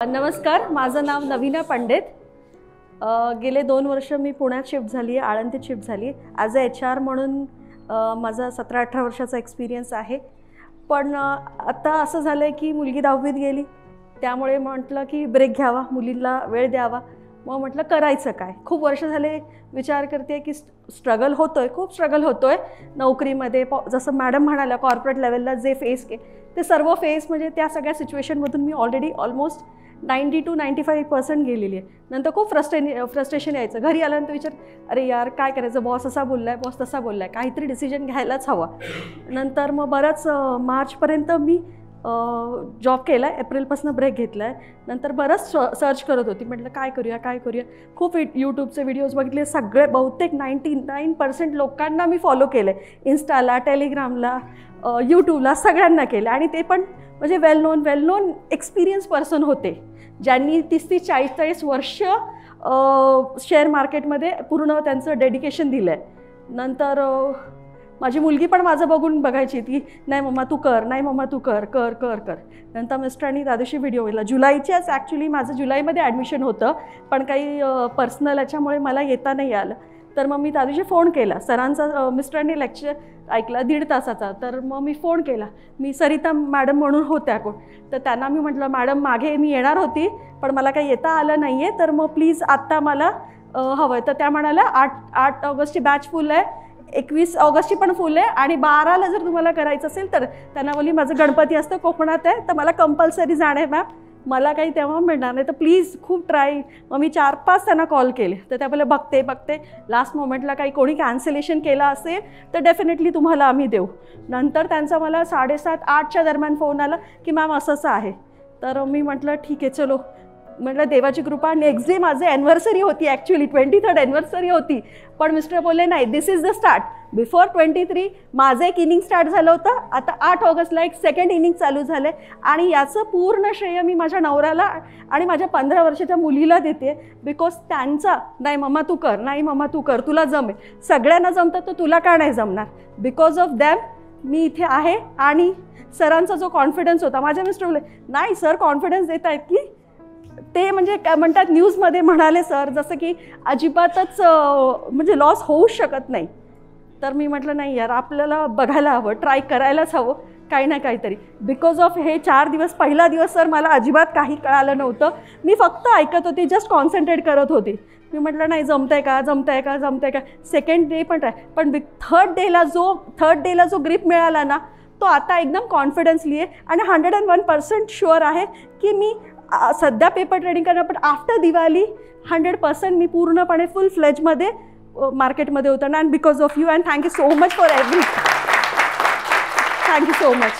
नमस्कार माझं नाव नवीना पंडित. गेले दोन वर्ष मी पुण्यात शिफ्ट झाली आहे आळंदीत शिफ्ट झाली ॲज अ एच आर म्हणून माझा सतरा अठरा वर्षाचा एक्सपिरियन्स आहे. पण आत्ता असं झालं आहे की मुलगी दहावीत गेली. त्यामुळे म्हटलं की ब्रेक घ्यावा मुलींना वेळ द्यावा. मग म्हटलं करायचं काय? खूप वर्ष झाले विचार करते की स्ट्रगल होतो आहे खूप स्ट्रगल होतो आहे नोकरीमध्ये पॉ जसं मॅडम म्हणाल्या कॉर्पोरेट लेवलला जे फेस के ते सर्व फेस म्हणजे त्या सगळ्या सिच्युएशनमधून मी already almost ninety two ninety five percent गेलेली आहे. नंतर खूप फ्रस्ट्रे फ्रस्ट्रेशन यायचं. घरी आल्यानंतर विचार अरे यार काय करायचं? बॉस असा बोलला आहे बॉस तसा बोलला आहे काहीतरी डिसिजन घ्यायलाच हवा. नंतर मग बरंच मार्चपर्यंत मी जॉब केला आहे एप्रिलपासून ब्रेक घेतला आहे नंतर बरंच सर्च करत होती. म्हटलं काय करूया काय करूया? खूप यूट्यूबचे व्हिडिओज बघितले. सगळे बहुतेक नाईंटी नाईन पर्सेंट लोकांना मी फॉलो केलं आहे इन्स्टाला टेलिग्रामला यूट्यूबला सगळ्यांना केलं आणि ते पण म्हणजे well known well known experience person होते. ज्यांनी तीस तीस चाळीस चाळीस वर्ष शेअर मार्केटमध्ये पूर्ण त्यांचं डेडिकेशन दिलं आहे नंतर माझी मुलगी पण माझं बघून बघायची ती नाही मम्मा तू कर नाही मम्मा तू कर कर कर कर. नंतर मिस्टरांनी त्या दिवशी व्हिडिओ केला. जुलैच्याच ॲक्च्युली माझं जुलैमध्ये ॲडमिशन होतं पण काही पर्सनल याच्यामुळे मला येता नाही आलं. तर मग मी त्या दिवशी फोन केला. सरांचा मिस्टरांनी लेक्चर ऐकला दीड तासाचा. तर मग मी फोन केला. मी सरिता मॅडम म्हणून होत्या कोण? तर त्यांना मी म्हटलं मॅडम मागे मी येणार होती पण मला काही येता आलं नाही आहे तर मग प्लीज आत्ता मला हवं आहे तर त्या म्हणाल्या आठ आठ ऑगस्टची बॅच फुल आहे एकवीस ऑगस्टची पण फुल आहे आणि बाराला जर तुम्हाला करायचं असेल तर त्यांना बोली माझं गणपती असतं कोकणात आहे तर मला कंपल्सरी जाणं आहे मॅम मला काही तेव्हा मिळणार नाही. तर प्लीज खूप ट्राय मग मी चार पाच त्यांना कॉल केले. तर त्या बोले बघते बघते. लास्ट मोमेंटला काही कोणी कॅन्सलेशन केलं असेल तर डेफिनेटली तुम्हाला आम्ही देऊ. नंतर त्यांचा मला साडेसात आठच्या दरम्यान फोन आला की मॅम असं असं आहे. तर मी म्हटलं ठीक आहे चलो. म्हटलं देवाची कृपा नेक्स्ट डे माझं ॲनिव्हर्सरी होती ॲक्च्युली ट्वेंटी थर्ड ॲनिव्हर्सरी होती. पण मिस्टर बोलले नाही this is the start before twenty three माझं एक इनिंग स्टार्ट झालं होतं. आता आठ ऑगस्टला एक सेकंड इनिंग चालू झालं आहे आणि याचं पूर्ण श्रेय मी माझ्या नवऱ्याला आणि माझ्या पंधरा वर्षाच्या मुलीला देते. बिकॉज त्यांचा नाही मम्मा तू कर. नाही मम्मा तू कर. तुला जमेल. सगळ्यांना जमतं तर तुला का नाही जमणार? बिकॉज ऑफ दॅम मी इथे आहे. आणि सरांचा जो कॉन्फिडन्स होता माझ्या मिस्टर बोलले नाही सर कॉन्फिडन्स देत आहेत की ते म्हणजे काय म्हणतात न्यूजमध्ये म्हणाले सर जसं की अजिबातच म्हणजे लॉस होऊच शकत नाही. तर मी म्हटलं नाही यार आपल्याला बघायला हवं ट्राय करायलाच हवं काही ना काहीतरी. बिकॉज ऑफ हे चार दिवस पहिला दिवस सर मला अजिबात काही कळालं नव्हतं. मी फक्त ऐकत होते जस्ट कॉन्सन्ट्रेट करत होते. मी म्हटलं नाही जमतंय का जमतंय का जमतंय का? सेकंड डे पण ट्राय पण बि थर्ड डेला जो थर्ड डेला जो ग्रीप मिळाला ना तो आता एकदम कॉन्फिडन्सली आहे आणि hundred and one percent sure आहे की मी सध्या पेपर ट्रेडिंग करणार पण आफ्टर दिवाळी हंड्रेड पर्सेंट मी पूर्णपणे फुल फ्लेजमध्ये मार्केटमध्ये उतरणार. And because of you and thank you so much for every thank you so much